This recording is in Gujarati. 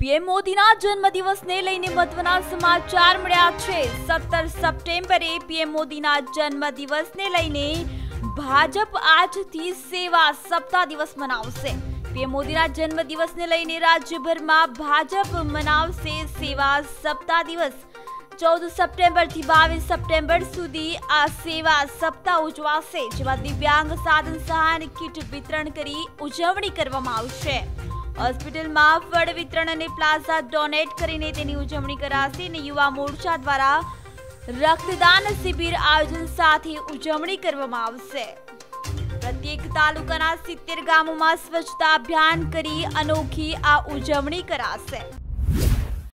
પીએમ મોદીના જન્મદિવસને લઈને મહત્વના સમાચાર મળ્યા છે. સત્તર સપ્ટેમ્બરે પીએમ મોદીના જન્મદિવસને લઈને ભાજપ આજથી સેવા સપ્તાહ દિવસ મનાવશે. પીએમ મોદીના જન્મદિવસને લઈને રાજ્યભરમાં ભાજપ મનાવશે સેવા સપ્તાહ દિવસ. ચૌદ સપ્ટેમ્બરથી બાવીસ સપ્ટેમ્બર સુધી આ સેવા સપ્તાહ ઉજવાશે, જેમાં દિવ્યાંગ સાધન સહાય કીટ વિતરણ કરી ઉજવણી કરવામાં આવશે. હોસ્પિટલમાં ફળ વિતરણ અને પ્લાઝા ડોનેટ કરીને તેની ઉજવણી કરાશે અને યુવા મોરચા દ્વારા રક્તદાન શિબિર આયોજન સાથે ઉજવણી કરવામાં આવશે. પ્રત્યેક તાલુકાના સિત્તેર ગામોમાં સ્વચ્છતા અભિયાન કરી અનોખી આ ઉજવણી કરાશે.